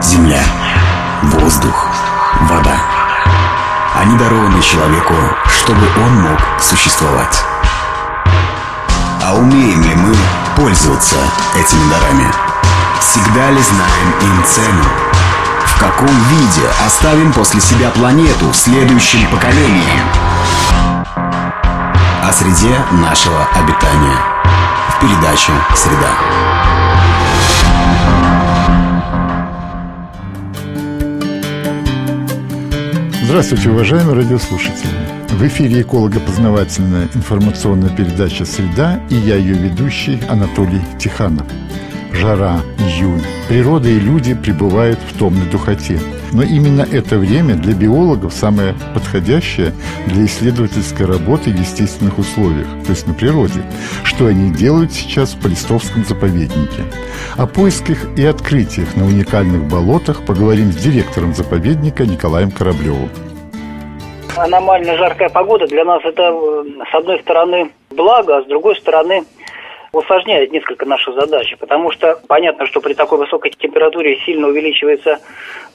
Земля, воздух, вода. Они дарованы человеку, чтобы он мог существовать. А умеем ли мы пользоваться этими дарами? Всегда ли знаем им цену? В каком виде оставим после себя планету следующим поколениям? О среде нашего обитания. В передаче «Среда». Здравствуйте, уважаемые радиослушатели. В эфире эколого-познавательная информационная передача «Среда» и я ее ведущий Анатолий Тиханов. Жара, июнь. Природа и люди пребывают в томной духоте. Но именно это время для биологов самое подходящее для исследовательской работы в естественных условиях, то есть на природе, что они делают сейчас в Полистовском заповеднике. О поисках и открытиях на уникальных болотах поговорим с директором заповедника Николаем Кораблевым. Аномально жаркая погода для нас это, э, с одной стороны, благо, а с другой стороны, усложняет несколько наши задачи, потому что понятно, что при такой высокой температуре сильно увеличивается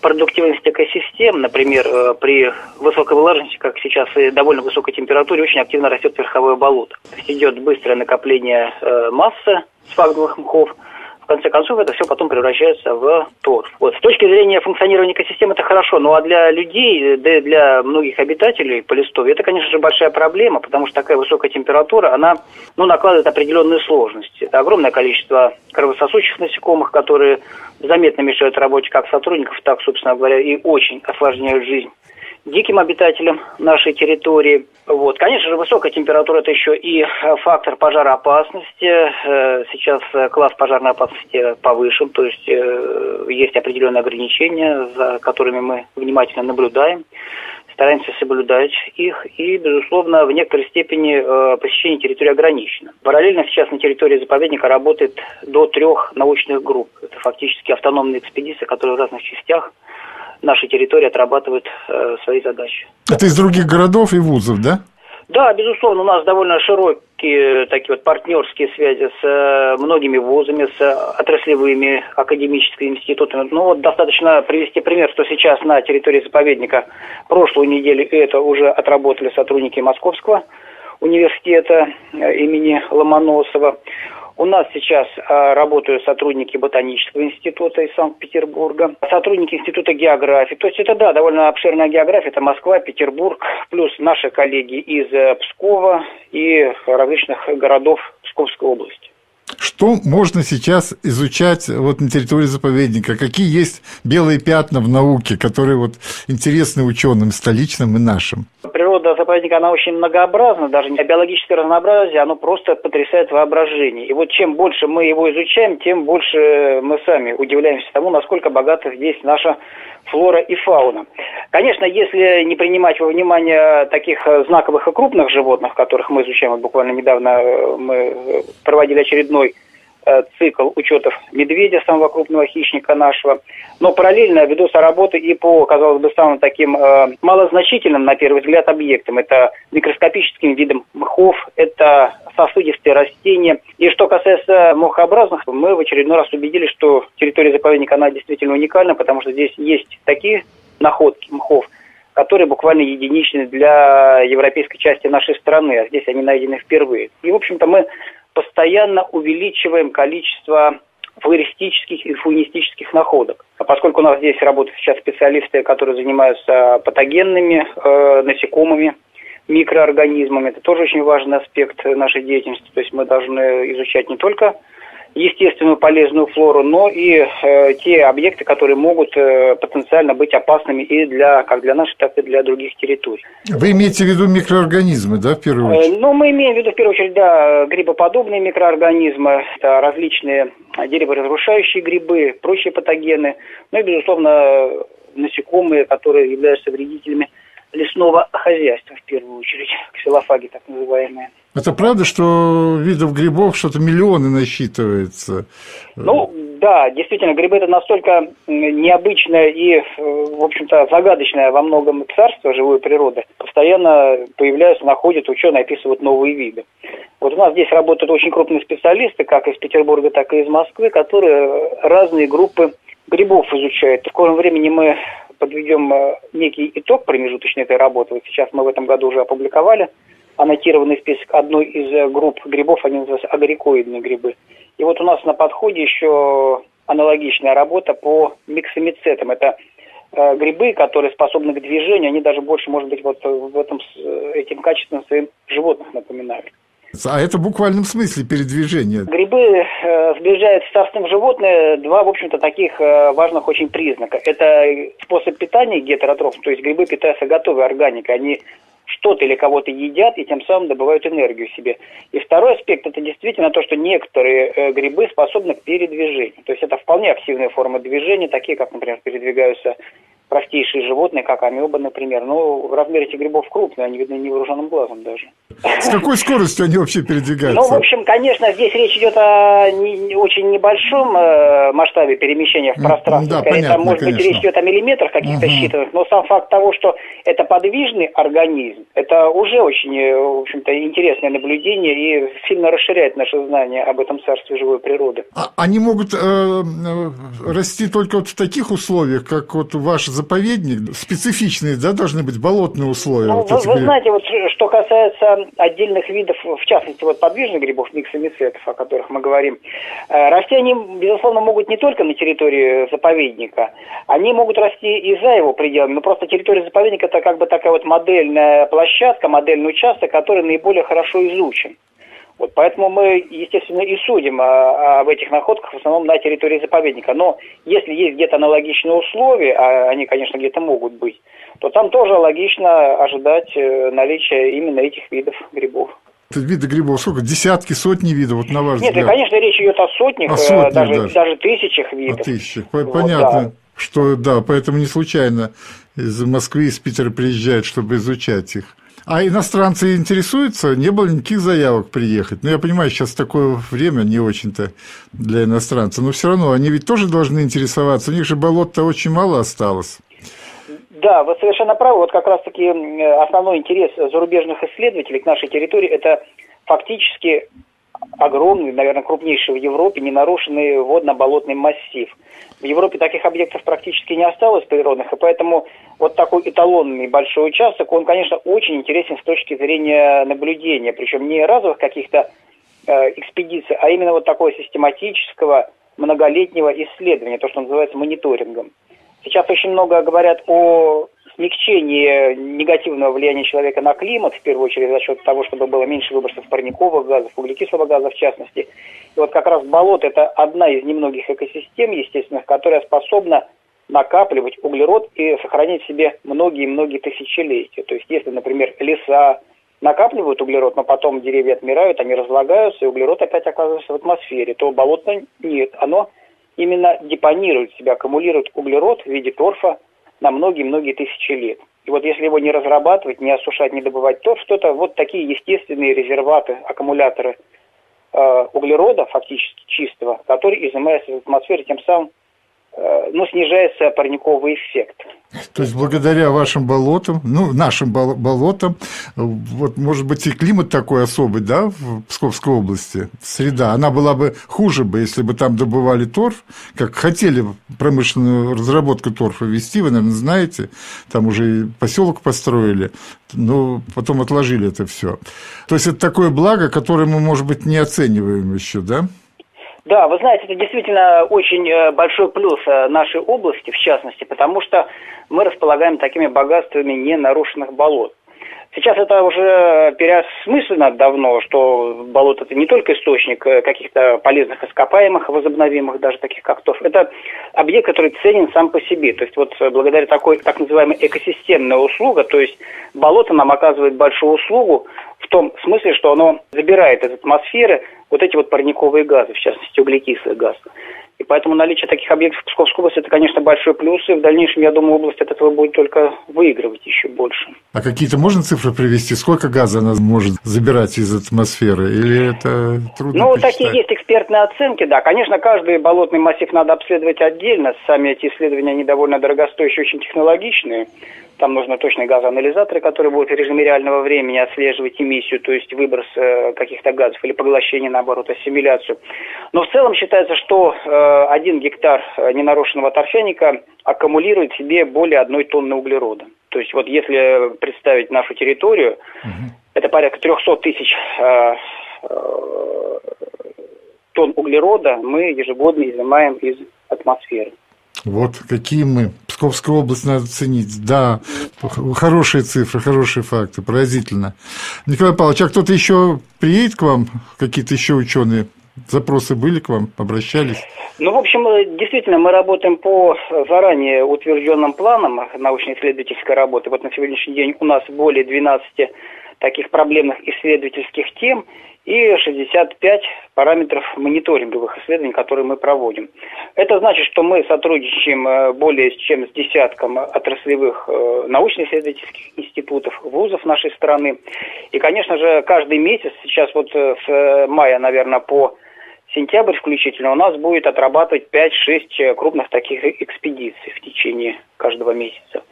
продуктивность экосистем. Например, э, при высокой влажности, как сейчас, и довольно высокой температуре, очень активно растет верховое болото. То есть идет быстрое накопление э, массы сфагновых мхов – в конце концов это все потом превращается в торф. Вот. С точки зрения функционирования экосистемы это хорошо, ну а для людей, да и для многих обитателей Полистовья это, конечно же, большая проблема, потому что такая высокая температура, она ну, накладывает определенные сложности. Это огромное количество кровососущих насекомых, которые заметно мешают работе как сотрудников, так, собственно говоря, и очень осложняют жизнь диким обитателям нашей территории. Вот. Конечно же, высокая температура – это еще и э, фактор пожароопасности. Э, сейчас э, класс пожарной опасности повышен, то есть есть определенные ограничения, за которыми мы внимательно наблюдаем стараемся соблюдать их, и, безусловно, в некоторой степени посещение территории ограничено. Параллельно сейчас на территории заповедника работает до трех научных групп. Это фактически автономные экспедиции, которые в разных частях нашей территории отрабатывают э, свои задачи. Это из других городов и вузов, да? Да, безусловно, у нас довольно широкие такие вот партнерские связи с э, многими вузами, с отраслевыми академическими институтами. Ну вот достаточно привести пример, что сейчас на территории заповедника прошлую неделю это уже отработали сотрудники Московского университета э, имени Ломоносова. У нас сейчас а, работают сотрудники Ботанического института из Санкт-Петербурга, сотрудники Института географии. То есть это, да, довольно обширная география. Это Москва, Петербург, плюс наши коллеги из э, Пскова и различных городов Псковской области. Что можно сейчас изучать вот на территории заповедника? Какие есть белые пятна в науке, которые вот интересны ученым столичным и нашим? Природа заповедника, она очень многообразна, даже биологическое разнообразие, оно просто потрясает воображение. И вот чем больше мы его изучаем, тем больше мы сами удивляемся тому, насколько богата здесь наша флора и фауна. Конечно, если не принимать во внимание таких знаковых и крупных животных, которых мы изучаем, вот буквально недавно э, мы э, проводили очередной цикл учетов медведя, самого крупного хищника нашего. Но параллельно ведутся работы и по, казалось бы, самым таким э, малозначительным, на первый взгляд, объектам. Это микроскопическим видом мхов, это сосудистые растения. И что касается мохообразных, мы в очередной раз убедились, что территория заповедника, она действительно уникальна, потому что здесь есть такие находки мхов, которые буквально единичны для европейской части нашей страны, а здесь они найдены впервые. И, в общем-то, мы постоянно увеличиваем количество флористических и фунистических находок. А поскольку у нас здесь работают сейчас специалисты, которые занимаются патогенными э, насекомыми, микроорганизмами. Это тоже очень важный аспект нашей деятельности. То есть мы должны изучать не только естественную полезную флору, но и э, те объекты, которые могут э, потенциально быть опасными и для как для нашей, так и для других территорий. Вы имеете в виду микроорганизмы, да, в первую э, очередь? Э, ну, мы имеем в виду в первую очередь, да, грибоподобные микроорганизмы, это различные дереворазрушающие грибы, прочие патогены, ну и, безусловно, насекомые, которые являются вредителями лесного хозяйства в первую очередь, ксилофаги так называемые. Это правда, что видов грибов что-то миллионы насчитывается? Ну, да, действительно, грибы это настолько необычное и, в общем-то, загадочное во многом царство живой природы. Постоянно появляются, находят, ученые описывают новые виды. Вот у нас здесь работают очень крупные специалисты, как из Петербурга, так и из Москвы, которые разные группы грибов изучают. В скором времени мы подведем э, некий итог промежуточной этой работы. Вот сейчас мы в этом году уже опубликовали аннотированный список одной из э, групп грибов, они называются агрикоидные грибы. И вот у нас на подходе еще аналогичная работа по миксомицетам. Это э, грибы, которые способны к движению, они даже больше, может быть, вот в этом, этим качеством своим животных напоминают. А это в буквальном смысле передвижение. Грибы э, сближают с царством животное два, в общем-то, таких э, важных очень признака. Это способ питания гетеротроф, то есть грибы питаются готовой органикой, они что-то или кого-то едят и тем самым добывают энергию себе. И второй аспект – это действительно то, что некоторые э, грибы способны к передвижению. То есть это вполне активная форма движения, такие как, например, передвигаются простейшие животные, как амеба, например. Но размер этих грибов крупный, они видны невооруженным глазом даже. С какой скоростью они вообще передвигаются? Ну, в общем, конечно, здесь речь идет о не, очень небольшом э, масштабе перемещения в пространстве. Да, Скорее, понятно, там, может конечно. быть, речь идет о миллиметрах каких-то угу. считанных, но сам факт того, что это подвижный организм, это уже очень, э, в общем-то, интересное наблюдение и сильно расширяет наше знание об этом царстве живой природы. А, они могут э, э расти только вот в таких условиях, как вот ваш заповедник, специфичные, да, должны быть болотные условия? Ну, вот вы, вы знаете, вот что касается отдельных видов, в частности, вот подвижных грибов, миксомицетов, о которых мы говорим, э, расти они, безусловно, могут не только на территории заповедника, они могут расти и за его пределами, но просто территория заповедника это как бы такая вот модельная площадка, модельный участок, который наиболее хорошо изучен. Вот поэтому мы, естественно, и судим о, об этих находках в основном на территории заповедника. Но если есть где-то аналогичные условия, а они, конечно, где-то могут быть, то там тоже логично ожидать э, наличия именно этих видов грибов. Виды грибов сколько? Десятки, сотни видов, вот на ваш Нет, взгляд? Нет, конечно, речь идет о сотнях, о сотнях э, даже, даже. даже тысячах видов. О тысячах, понятно. Вот, да. Что, да, поэтому не случайно из Москвы, из Питера приезжают, чтобы изучать их. А иностранцы интересуются? Не было никаких заявок приехать. Ну, я понимаю, сейчас такое время не очень-то для иностранцев, но все равно они ведь тоже должны интересоваться. У них же болот-то очень мало осталось. Да, вы совершенно правы. Вот как раз-таки основной интерес зарубежных исследователей к нашей территории – это фактически огромный, наверное, крупнейший в Европе ненарушенный водно-болотный массив. В Европе таких объектов практически не осталось природных, и поэтому вот такой эталонный большой участок, он, конечно, очень интересен с точки зрения наблюдения, причем не разовых каких-то э, экспедиций, а именно вот такого систематического многолетнего исследования, то, что называется мониторингом. Сейчас очень много говорят о смягчении негативного влияния человека на климат, в первую очередь за счет того, чтобы было меньше выбросов парниковых газов, углекислого газа в частности. И вот как раз болото – это одна из немногих экосистем естественных, которая способна накапливать углерод и сохранить в себе многие-многие тысячелетия. То есть если, например, леса накапливают углерод, но потом деревья отмирают, они разлагаются, и углерод опять оказывается в атмосфере, то болото нет. Оно именно депонирует в себя, аккумулирует углерод в виде торфа на многие-многие тысячи лет. И вот если его не разрабатывать, не осушать, не добывать то это вот такие естественные резерваты, аккумуляторы э, углерода, фактически чистого, который изымается из атмосферы, тем самым ну, снижается парниковый эффект. То есть благодаря вашим болотам, ну, нашим болотам, вот, может быть, и климат такой особый, да, в Псковской области, среда, она была бы хуже бы, если бы там добывали торф, как хотели промышленную разработку торфа вести, вы, наверное, знаете, там уже и поселок построили, но потом отложили это все. То есть это такое благо, которое мы, может быть, не оцениваем еще, да? Да, вы знаете, это действительно очень э, большой плюс э, нашей области, в частности, потому что мы располагаем такими богатствами ненарушенных болот. Сейчас это уже переосмысленно давно, что болото это не только источник э, каких-то полезных ископаемых, возобновимых, даже таких как торф. Это объект, который ценен сам по себе. То есть вот благодаря такой так называемой экосистемной услуга, то есть болото нам оказывает большую услугу в том смысле, что оно забирает из атмосферы вот эти вот парниковые газы, в частности углекислый газ. И поэтому наличие таких объектов в Псковской области – это, конечно, большой плюс, и в дальнейшем, я думаю, область от этого будет только выигрывать еще больше. А какие-то можно цифры привести? Сколько газа она может забирать из атмосферы? Или это трудно Ну, посчитать? такие есть экспертные оценки, да. Конечно, каждый болотный массив надо обследовать отдельно. Сами эти исследования, они довольно дорогостоящие, очень технологичные. Там нужны точные газоанализаторы, которые будут в режиме реального времени отслеживать эмиссию, то есть выброс э, каких-то газов или поглощение, наоборот, ассимиляцию. Но в целом считается, что э, один гектар э, ненарушенного торфяника аккумулирует в себе более одной тонны углерода. То есть вот если представить нашу территорию, угу. это порядка 300 тысяч э, э, тонн углерода мы ежегодно изымаем из атмосферы. Вот какие мы. Псковская область надо ценить. Да, хорошие цифры, хорошие факты, поразительно. Николай Павлович, а кто-то еще приедет к вам? Какие-то еще ученые? Запросы были к вам, обращались? Ну, в общем, действительно, мы работаем по заранее утвержденным планам научно-исследовательской работы. Вот на сегодняшний день у нас более 12 таких проблемных исследовательских тем – и 65 параметров мониторинговых исследований, которые мы проводим. Это значит, что мы сотрудничаем э, более чем с десятком отраслевых э, научно-исследовательских институтов, вузов нашей страны. И, конечно же, каждый месяц, сейчас вот э, с мая, наверное, по сентябрь включительно, у нас будет отрабатывать 5-6 крупных таких экспедиций в течение каждого месяца.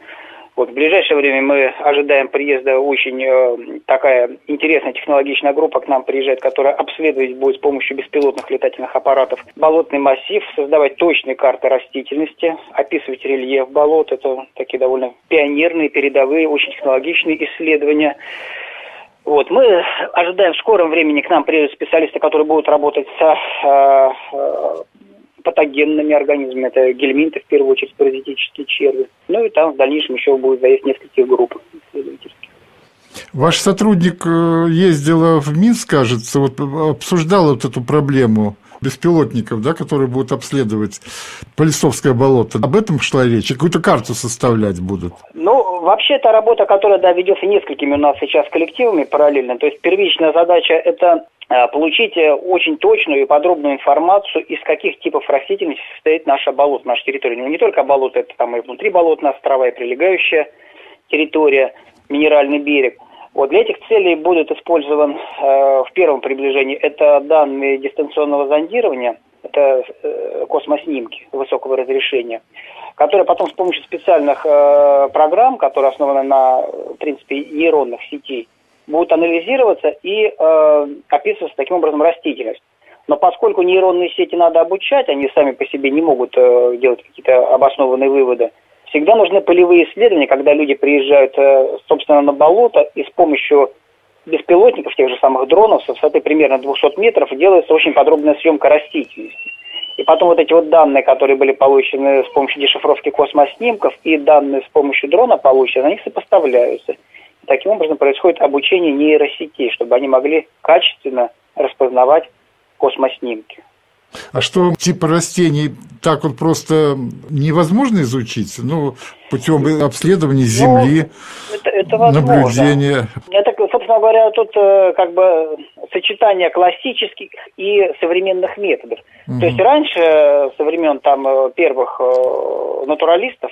Вот в ближайшее время мы ожидаем приезда очень э, такая интересная технологичная группа к нам приезжает, которая обследовать будет с помощью беспилотных летательных аппаратов болотный массив, создавать точные карты растительности, описывать рельеф болот. Это такие довольно пионерные, передовые, очень технологичные исследования. Вот, мы ожидаем в скором времени к нам приедут специалисты, которые будут работать со э, э, патогенными организмами. Это гельминты, в первую очередь, паразитические черви. Ну и там в дальнейшем еще будет заезд нескольких групп исследовательских. Ваш сотрудник э, ездила в Минск, кажется, вот обсуждал вот эту проблему беспилотников, да, которые будут обследовать Полисовское болото. Об этом шла речь? Какую-то карту составлять будут? Ну, вообще, это работа, которая, да, ведется несколькими у нас сейчас коллективами параллельно. То есть первичная задача – это Э, получить э, очень точную и подробную информацию, из каких типов растительности состоит наша болото, наша территория. Ну, не только болото, это там и внутри болотные острова, и прилегающая территория, минеральный берег. Вот для этих целей будет использован э, в первом приближении это данные дистанционного зондирования, это э, космоснимки высокого разрешения, которые потом с помощью специальных э, программ, которые основаны на, в принципе, нейронных сетей, будут анализироваться и э, описываться таким образом растительность. Но поскольку нейронные сети надо обучать, они сами по себе не могут делать какие-то обоснованные выводы, всегда нужны полевые исследования, когда люди приезжают, собственно, на болото и с помощью беспилотников, тех же самых дронов, с высоты примерно 200 метров, делается очень подробная съемка растительности. И потом вот эти вот данные, которые были получены с помощью дешифровки космоснимков и данные с помощью дрона получены, они сопоставляются. Таким образом происходит обучение нейросетей, чтобы они могли качественно распознавать космоснимки. А что типа растений так вот просто невозможно изучить? Ну, путем обследования ну, Земли, ну, это, это наблюдения. Собственно говоря, тут э, как бы сочетание классических и современных методов. Угу. То есть раньше, со времен там э, первых э, натуралистов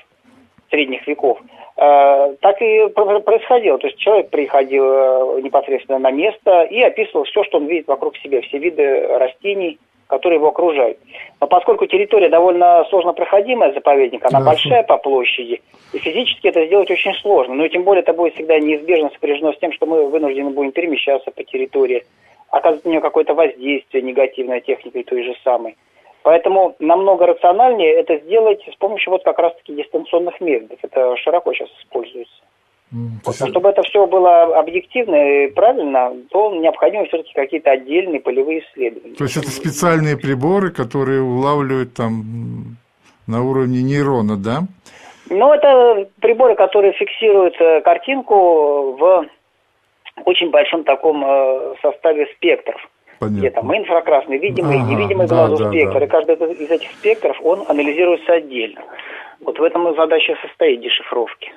средних веков, Э, так и происходило. То есть человек приходил э, непосредственно на место и описывал все, что он видит вокруг себя, все виды растений, которые его окружают. Но поскольку территория довольно сложно проходимая, заповедник, она да. большая по площади, и физически это сделать очень сложно. Ну и тем более это будет всегда неизбежно сопряжено с тем, что мы вынуждены будем перемещаться по территории, оказывать на нее какое-то воздействие негативной техникой той же самой. Поэтому намного рациональнее это сделать с помощью вот как раз-таки дистанционных методов. Это широко сейчас используется. Вот, чтобы это все было объективно и правильно, то необходимы все-таки какие-то отдельные полевые исследования. То есть это специальные приборы, которые улавливают там на уровне нейрона, да? Ну, это приборы, которые фиксируют э, картинку в очень большом таком э, составе спектров. Понятно. где там инфракрасный, видимый ага, невидимый да, глазу да, спектр. Да. И каждый из этих спектров, он анализируется отдельно. Вот в этом и задача состоит дешифровки.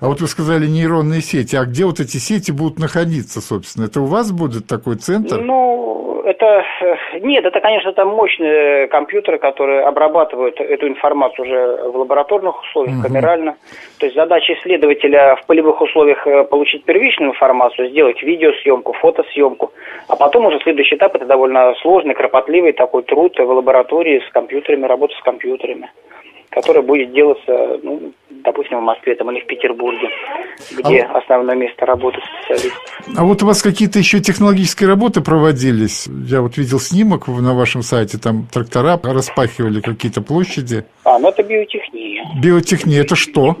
А вот вы сказали нейронные сети. А где вот эти сети будут находиться, собственно? Это у вас будет такой центр? Ну, это... Э, нет, это, конечно, там мощные компьютеры, которые обрабатывают эту информацию уже в лабораторных условиях, угу. камерально. То есть задача исследователя в полевых условиях э, получить первичную информацию, сделать видеосъемку, фотосъемку, а потом уже следующий этап – это довольно сложный, кропотливый такой труд в лаборатории с компьютерами, работа с компьютерами. Которая будет делаться, ну, допустим, в Москве там, или в Петербурге, где а... основное место работы специалистов. А вот у вас какие-то еще технологические работы проводились? Я вот видел снимок на вашем сайте, там трактора распахивали какие-то площади. А, ну это биотехния. Биотехния, это что?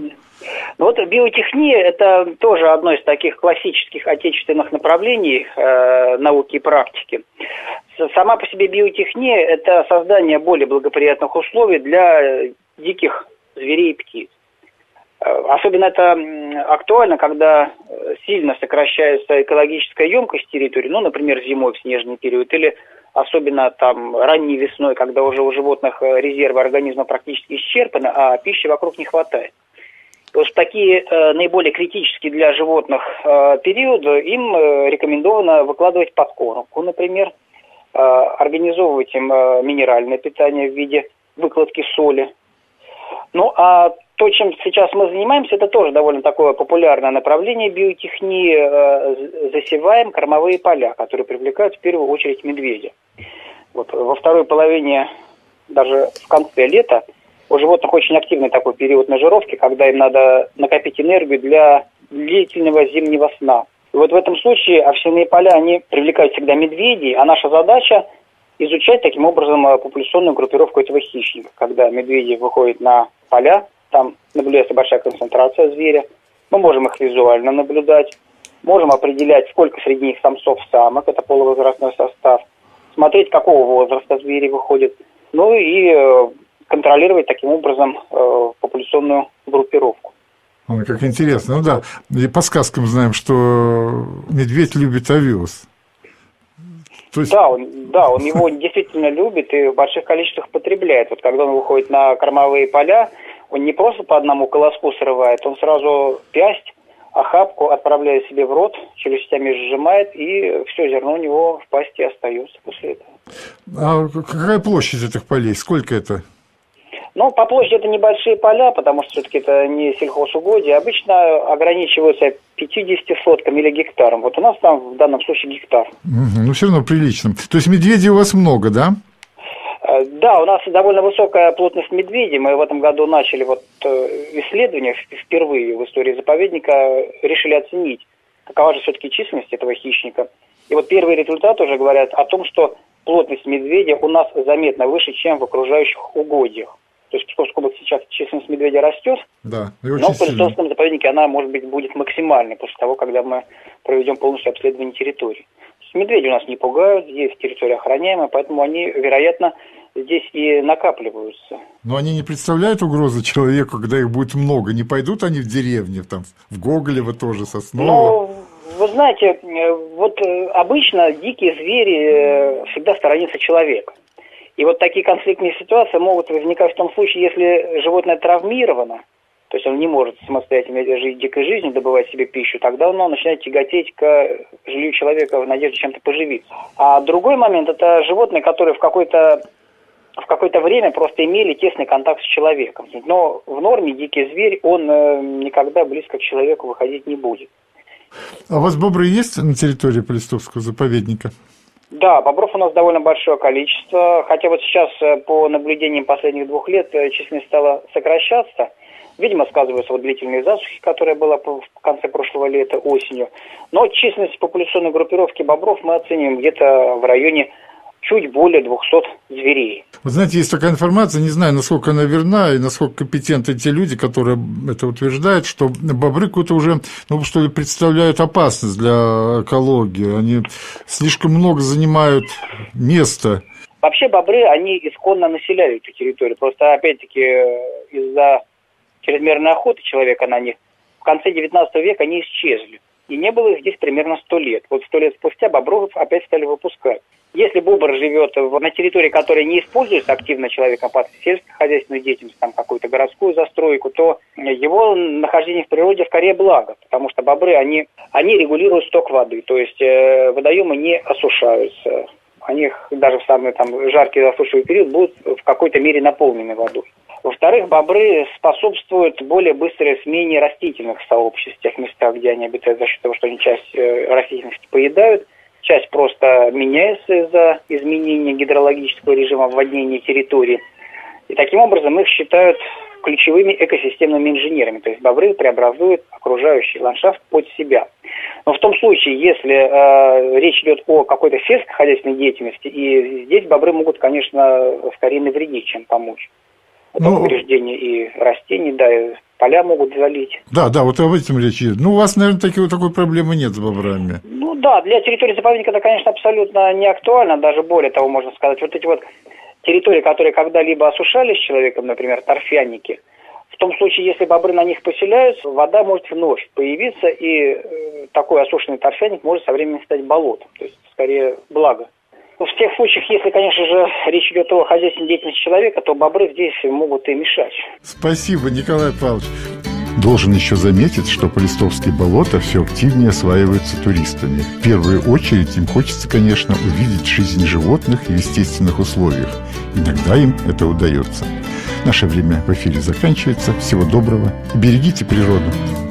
Ну вот биотехния – это тоже одно из таких классических отечественных направлений э, науки и практики. Сама по себе биотехния – это создание более благоприятных условий для диких зверей и птиц. Э, особенно это актуально, когда сильно сокращается экологическая емкость территории, ну, например, зимой в снежный период, или особенно там ранней весной, когда уже у животных резервы организма практически исчерпаны, а пищи вокруг не хватает. Вот в такие э, наиболее критические для животных э, периоды им э, рекомендовано выкладывать подкормку, например, э, организовывать им э, минеральное питание в виде выкладки соли. Ну а то, чем сейчас мы занимаемся, это тоже довольно такое популярное направление биотехнии. Э, засеваем кормовые поля, которые привлекают в первую очередь медведя. Вот во второй половине, даже в конце лета, у животных очень активный такой период нажировки, когда им надо накопить энергию для длительного зимнего сна. И вот в этом случае овсяные поля, они привлекают всегда медведей, а наша задача изучать таким образом э, популяционную группировку этого хищника. Когда медведи выходят на поля, там наблюдается большая концентрация зверя, мы можем их визуально наблюдать, можем определять, сколько среди них самцов самок, это полувозрастной состав, смотреть, какого возраста звери выходят, ну и э, контролировать таким образом э, популяционную группировку. Ой, как интересно. Ну да, и по сказкам знаем, что медведь любит овес. То есть... Да, он, да, он его действительно любит и в больших количествах потребляет. Вот когда он выходит на кормовые поля, он не просто по одному колоску срывает, он сразу пясть, охапку отправляет себе в рот, челюстями сжимает, и все зерно у него в пасти остается после этого. А какая площадь этих полей? Сколько это? Ну, по площади это небольшие поля, потому что все-таки это не сельхозугодие. Обычно ограничиваются 50 сотками или гектаром. Вот у нас там в данном случае гектар. Угу, ну, все равно прилично. То есть медведей у вас много, да? Э, да, у нас довольно высокая плотность медведей. Мы в этом году начали вот э, исследования впервые в истории заповедника, решили оценить, какова же все-таки численность этого хищника. И вот первые результаты уже говорят о том, что плотность медведя у нас заметно выше, чем в окружающих угодьях. То есть, поскольку сейчас численность медведя растет, да, но в Приднестровском заповеднике она, может быть, будет максимальной после того, когда мы проведем полностью обследование территории. Медведи у нас не пугают, здесь территория охраняемая, поэтому они, вероятно, здесь и накапливаются. Но они не представляют угрозы человеку, когда их будет много. Не пойдут они в деревни, там, в Гоголево тоже, Сосново? Ну, вы знаете, э, вот э, обычно дикие звери э, всегда сторонятся человека. И вот такие конфликтные ситуации могут возникать в том случае, если животное травмировано, то есть он не может самостоятельно жить дикой жизнью, добывать себе пищу, тогда оно начинает тяготеть к жилью человека в надежде чем-то поживиться. А другой момент – это животные, которые в какой-то в какое-то время просто имели тесный контакт с человеком. Но в норме дикий зверь, он э, никогда близко к человеку выходить не будет. А у вас бобры есть на территории Полистовского заповедника? Да, бобров у нас довольно большое количество, хотя вот сейчас э, по наблюдениям последних двух лет э, численность стала сокращаться. Видимо, сказываются вот длительные засухи, которая была в конце прошлого лета, осенью. Но численность популяционной группировки бобров мы оцениваем где-то в районе чуть более 200 зверей. Вы знаете, есть такая информация, не знаю, насколько она верна и насколько компетентны те люди, которые это утверждают, что бобры какую-то уже, ну, что ли, представляют опасность для экологии. Они слишком много занимают места. Вообще бобры, они исконно населяли эту территорию. Просто, опять-таки, из-за чрезмерной охоты человека на них в конце 19 века они исчезли. И не было их здесь примерно 100 лет. Вот 100 лет спустя бобров опять стали выпускать. Если бобр живет на территории, которая не используется активно человеком под сельскохозяйственную деятельность, там какую-то городскую застройку, то его нахождение в природе скорее благо, потому что бобры, они, они регулируют сток воды, то есть э, водоемы не осушаются. Они даже в самый там, жаркий засушливый период будут в какой-то мере наполнены водой. Во-вторых, бобры способствуют более быстрой смене растительных сообществ в тех местах, где они обитают за счет того, что они часть э, растительности поедают – Часть просто меняется из-за изменения гидрологического режима обводнения территории. И таким образом их считают ключевыми экосистемными инженерами. То есть бобры преобразуют окружающий ландшафт под себя. Но в том случае, если э, речь идет о какой-то сельскохозяйственной деятельности, и здесь бобры могут, конечно, скорее навредить, чем помочь. Это ну, повреждение и растений, да, и поля могут залить. Да, да, вот об этом речь идет. Ну, у вас, наверное, таки, вот такой проблемы нет с бобрами. Ну да, для территории заповедника это, конечно, абсолютно не актуально, даже более того, можно сказать, вот эти вот территории, которые когда-либо осушались человеком, например, торфяники, в том случае, если бобры на них поселяются, вода может вновь появиться, и э, такой осушенный торфяник может со временем стать болотом, то есть скорее благо. В тех случаях, если, конечно же, речь идет о хозяйственной деятельности человека, то бобры здесь могут и мешать. Спасибо, Николай Павлович. Должен еще заметить, что полистовские болота все активнее осваиваются туристами. В первую очередь им хочется, конечно, увидеть жизнь животных в естественных условиях. Иногда им это удается. Наше время в эфире заканчивается. Всего доброго. Берегите природу.